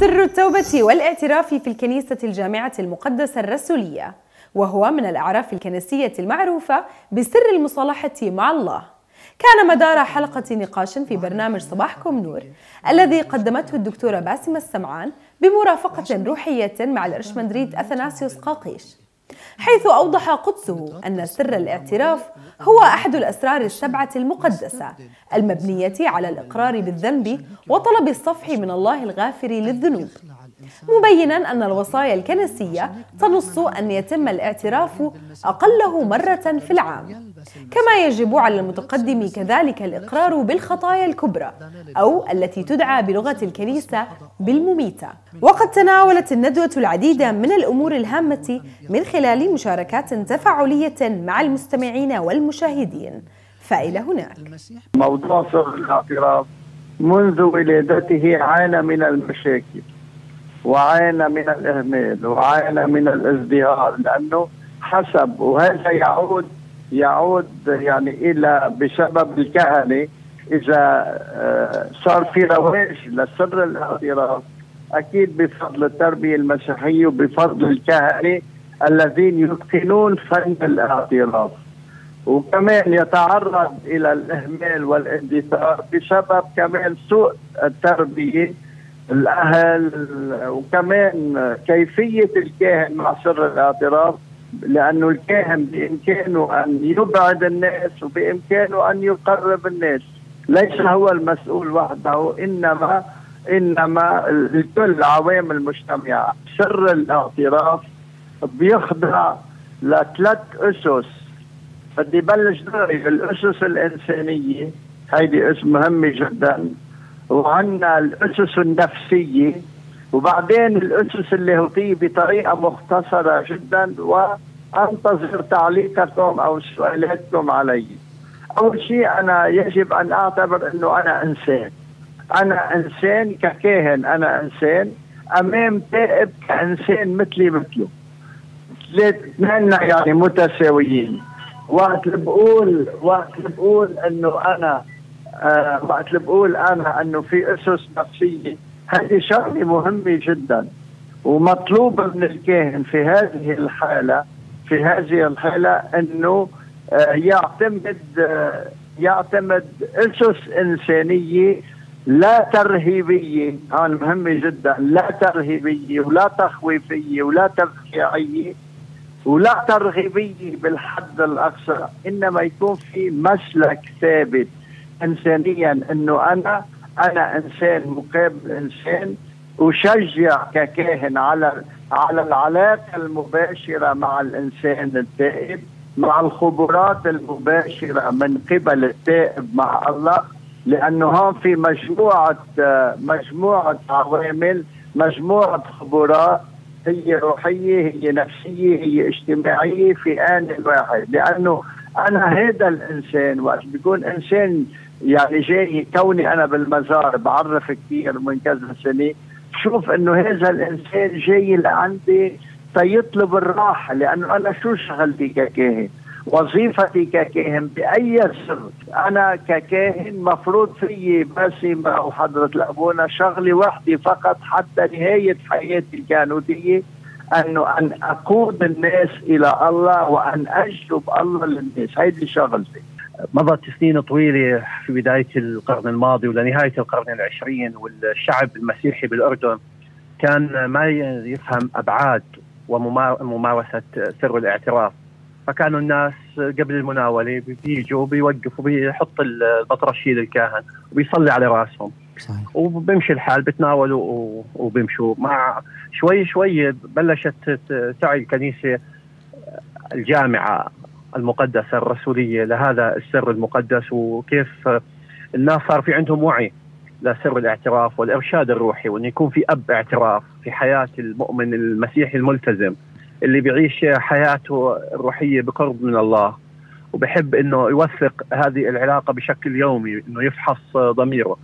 سر التوبة والاعتراف في الكنيسة الجامعة المقدسة الرسولية وهو من الأعراف الكنسية المعروفة بسر المصالحة مع الله. كان مدار حلقة نقاش في برنامج صباحكم نور الذي قدمته الدكتورة باسمة السمعان بمرافقة روحية مع الإرشمندريت أثناسيوس قاقيش. حيث أوضح قدسه أن سر الاعتراف هو أحد الأسرار السبعة المقدسة المبنية على الإقرار بالذنب وطلب الصفح من الله الغافر للذنوب. مبينا أن الوصايا الكنسية تنص أن يتم الاعتراف أقله مرة في العام. كما يجب على المتقدم كذلك الإقرار بالخطايا الكبرى أو التي تدعى بلغة الكنيسة بالمميتة. وقد تناولت الندوة العديد من الأمور الهامة من خلال مشاركات تفاعلية مع المستمعين والمشاهدين. فإلى هناك. موضوع سر الاعتراف منذ ولادته عانى من المشاكل. وعانى من الإهمال وعانى من الازدهار لأنه حسب وهذا يعود يعود يعني إلى بسبب الكهنة. إذا آه، صار في رواج لسر الاعتراف أكيد بفضل التربية المسيحية وبفضل الكهنة الذين يتقنون فن الاعتراف وكمان يتعرض إلى الإهمال والاندثار بسبب كمان سوء التربية الأهل وكمان كيفية الكاهن مع سر الاعتراف لأنه الكاهن بإمكانه أن يبعد الناس وبإمكانه أن يقرب الناس. ليس هو المسؤول وحده إنما إنما الكل عوامل المجتمع. سر الاعتراف بيخضع لثلاث أسس. بدي بلش دغري الأسس الإنسانية هيدي اسم مهمة جدا. وعندنا الأسس النفسية وبعدين الأسس اللاهوتيه بطريقة مختصرة جدا وأنتظر تعليقكم أو سؤالاتكم علي. أول شيء أنا يجب أن أعتبر إنه أنا إنسان. أنا إنسان ككاهن أنا إنسان أمام تائب كإنسان مثلي مثله. اثنين يعني متساويين. وقت اللي بقول وقت اللي بقول إنه أنا وقت اللي بقول أنا أنه في أسس نفسية. هذه شغلة مهمة جدا ومطلوب من الكاهن في هذه الحالة في هذه الحالة أنه آه يعتمد آه يعتمد أسس إنسانية لا ترهيبية هون مهمه جدا لا ترهيبية ولا تخويفية ولا تفكيعيه ولا ترغيبية بالحد الأقصى إنما يكون في مسلك ثابت. انسانيا إنه أنا أنا إنسان مقابل إنسان أشجع ككاهن على على العلاقة المباشرة مع الإنسان التائب مع الخبرات المباشرة من قبل التائب مع الله لأنه هون في مجموعة مجموعة عوامل مجموعة خبرات هي روحية هي نفسية هي اجتماعية في آن واحد لأنه أنا هذا الإنسان وقت بيكون إنسان يعني جاي كوني أنا بالمزار بعرف كثير من كذا سنة. شوف إنه هذا الإنسان جاي لعندي تيطلب الراحة لأنه أنا شو شغلتي ككاهن؟ وظيفتي ككاهن بأي سر أنا ككاهن مفروض فيي بسمة وحضرة الابونا شغلة وحدة فقط حتى نهاية حياتي الكهنوتية إنه أن أقود الناس إلى الله وأن أجلب الله للناس. هيدي شغلتي. مضت سنين طويلة في بداية القرن الماضي ولنهاية القرن العشرين والشعب المسيحي بالأردن كان ما يفهم أبعاد وممارسة سر الاعتراف. فكانوا الناس قبل المناولة بيجوا بيوقفوا بيحط البطرشية للكاهن وبيصلي على راسهم. صحيح. وبيمشي الحال بتناولوا وبيمشوا. مع شوي شوي بلشت تعي الكنيسة الجامعة المقدسه الرسوليه لهذا السر المقدس وكيف الناس صار في عندهم وعي لسر الاعتراف والإرشاد الروحي وان يكون في أب اعتراف في حياة المؤمن المسيحي الملتزم اللي بيعيش حياته الروحية بقرب من الله. وبحب إنه يوثق هذه العلاقة بشكل يومي إنه يفحص ضميره.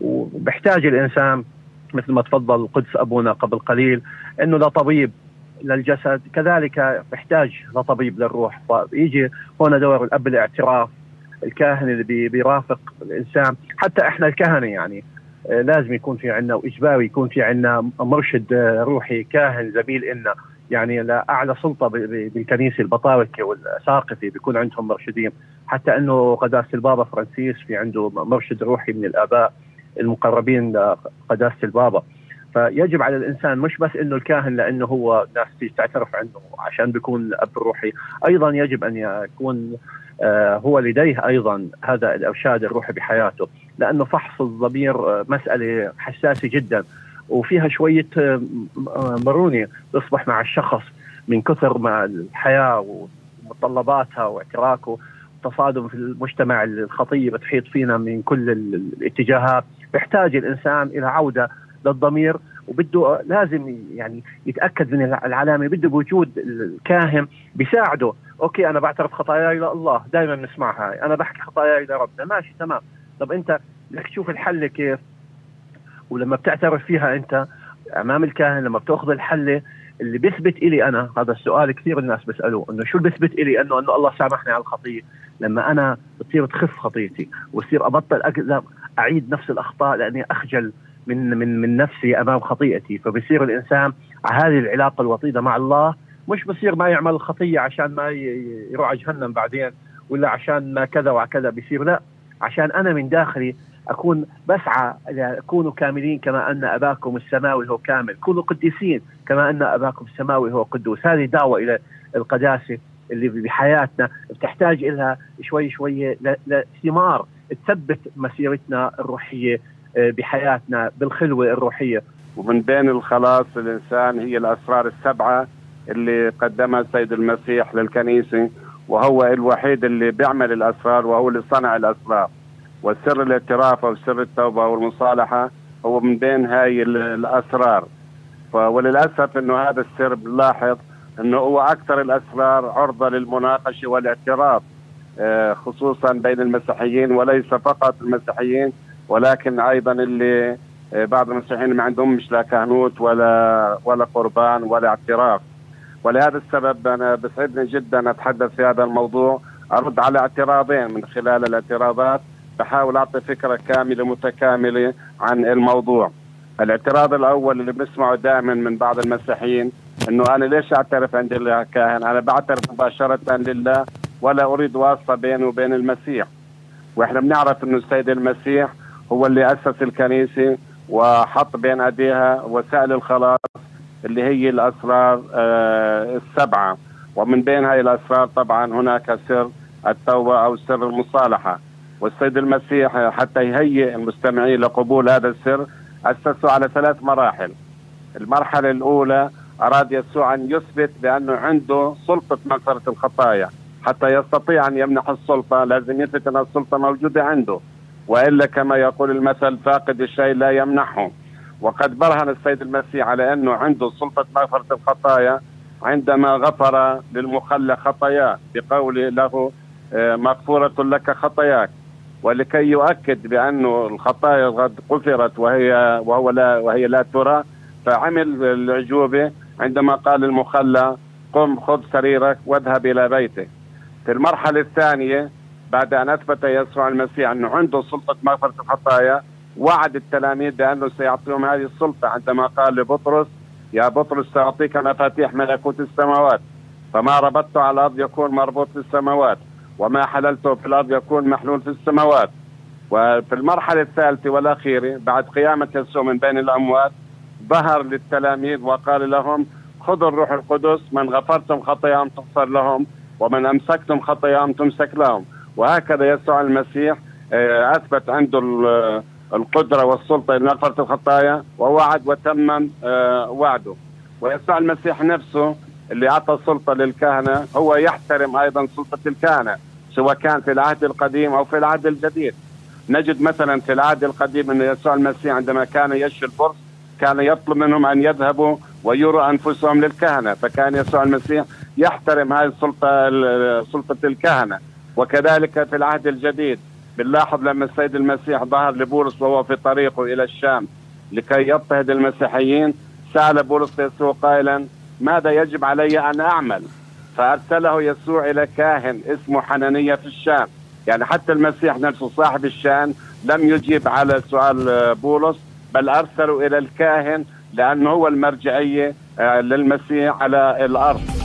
وبحتاج الإنسان مثل ما تفضل قدس أبونا قبل قليل إنه لطبيب للجسد. كذلك يحتاج لطبيب للروح. فيجي هنا دور الأب الاعتراف الكاهن اللي بيرافق الإنسان. حتى إحنا الكهنة يعني لازم يكون في عندنا وإجباري يكون في عندنا مرشد روحي كاهن زميل إلنا. يعني لاعلى سلطة بالكنيسه البطاركة والاساقفه بيكون عندهم مرشدين. حتى إنه قداسة البابا فرانسيس في عنده مرشد روحي من الآباء المقربين لقداسة البابا. فيجب على الإنسان مش بس إنه الكاهن لأنه هو ناس تعترف عنه عشان بيكون الاب الروحي أيضا يجب أن يكون آه، هو لديه أيضا هذا الإرشاد الروحي بحياته لأنه فحص الضمير آه، مسألة حساسة جدا وفيها شوية آه، مرونة تصبح مع الشخص من كثر ما الحياة ومتطلباتها واعتراكه تصادم في المجتمع الخطيه بتحيط فينا من كل الاتجاهات. بيحتاج الإنسان إلى عودة للضمير وبده لازم يعني يتأكد من العلامة بده بوجود الكاهن بيساعده. أوكي أنا بعترف خطاياي لله دائما بنسمعها أنا بحكي خطاياي لربنا ماشي تمام. طب أنت بدك تشوف الحل كيف؟ ولما بتعترف فيها أنت أمام الكاهن لما بتأخذ الحلة اللي بيثبت إلي أنا هذا السؤال كثير الناس بيسألوه إنه شو اللي بيثبت إلي؟ إنه إنه الله سامحني على الخطية. لما أنا بتصير تخف خطيتي وتصير أبطل أقدر أعيد نفس الأخطاء لأني أخجل من من من نفسي أمام خطيئتي. فبصير الإنسان على هذه العلاقة الوطيدة مع الله مش بصير ما يعمل الخطيه عشان ما يروح على جهنم بعدين ولا عشان ما كذا وكذا بصير لا. عشان أنا من داخلي أكون بسعى كونوا كاملين كما أن أباكم السماوي هو كامل. كونوا قديسين كما أن أباكم السماوي هو قدوس. هذه دعوة إلى القداسة اللي بحياتنا بتحتاج لها شوي شوي لثمار تثبت مسيرتنا الروحية بحياتنا بالخلوة الروحية. ومن بين الخلاص الإنسان هي الأسرار السبعة اللي قدمها السيد المسيح للكنيسة وهو الوحيد اللي بيعمل الأسرار وهو اللي صنع الأسرار. والسر الاعتراف أو سر التوبة والمصالحه هو من بين هاي الأسرار. وللأسف إنه هذا السر بنلاحظ إنه هو أكثر الأسرار عرضة للمناقشة والاعتراف آه، خصوصا بين المسيحيين وليس فقط المسيحيين ولكن أيضا اللي آه، بعض المسيحيين ما عندهم مش لا كهنوت ولا ولا قربان ولا اعتراف ولهذا السبب أنا بسعدني جدا أتحدث في هذا الموضوع أرد على اعتراضين من خلال الاعتراضات بحاول أعطي فكرة كاملة متكاملة عن الموضوع. الاعتراض الأول اللي بنسمعه دائما من بعض المسيحيين إنه أنا ليش أعترف عند الكاهن؟ أنا بعترف مباشرة لله ولا أريد واسطة بيني وبين المسيح. وإحنا بنعرف إنه السيد المسيح هو اللي أسس الكنيسة وحط بين أيديها وسائل الخلاص اللي هي الأسرار آه السبعة. ومن بين هاي الأسرار طبعا هناك سر التوبة أو سر المصالحة. والسيد المسيح حتى يهيئ المستمعين لقبول هذا السر أسسه على ثلاث مراحل. المرحلة الأولى أراد يسوع أن يثبت بأنه عنده سلطة مغفرة الخطايا. حتى يستطيع أن يمنح السلطة لازم يثبت أن السلطة موجودة عنده. وإلا كما يقول المثل فاقد الشيء لا يمنحه. وقد برهن السيد المسيح على أنه عنده سلطة مغفرة الخطايا عندما غفر للمخلى خطاياه بقوله له آه، مغفورة لك خطاياك. ولكي يؤكد بأنه الخطايا قد غفرت وهي وهو لا وهي لا ترى فعمل العجوبة عندما قال المخلى قم خذ سريرك واذهب إلى بيتك. في المرحلة الثانية بعد أن أثبت يسوع المسيح أنه عنده سلطة مغفره الخطايا وعد التلاميذ بأنه سيعطيهم هذه السلطة عندما قال لبطرس يا بطرس سأعطيك مفاتيح ملكوت السماوات. فما ربطته على الأرض يكون مربوط في السماوات وما حللته في الأرض يكون محلول في السماوات. وفي المرحلة الثالثة والأخيرة بعد قيامة يسوع من بين الأموات ظهر للتلاميذ وقال لهم خذوا الروح القدس من غفرتم خطاياهم تغفر لهم ومن أمسكتم خطاياهم تمسك لهم. وهكذا يسوع المسيح آه، أثبت عنده القدرة والسلطة لمغفره الخطايا ووعد وتمم آه، وعده. ويسوع المسيح نفسه اللي أعطى السلطه للكهنة هو يحترم أيضا سلطة الكهنة سواء كان في العهد القديم أو في العهد الجديد. نجد مثلا في العهد القديم إن يسوع المسيح عندما كان يشفي البرص كان يطلب منهم أن يذهبوا ويروا أنفسهم للكهنة. فكان يسوع المسيح يحترم هذه السلطة سلطة الكهنة. وكذلك في العهد الجديد بنلاحظ لما السيد المسيح ظهر لبولس وهو في طريقه إلى الشام لكي يضطهد المسيحيين سأل بولس يسوع قائلا ماذا يجب علي أن أعمل؟ فأرسله يسوع إلى كاهن اسمه حنانية في الشام يعني حتى المسيح نفسه صاحب الشان لم يجيب على سؤال بولس بل أرسلوا إلى الكاهن لأنه هو المرجعية للمسيح على الأرض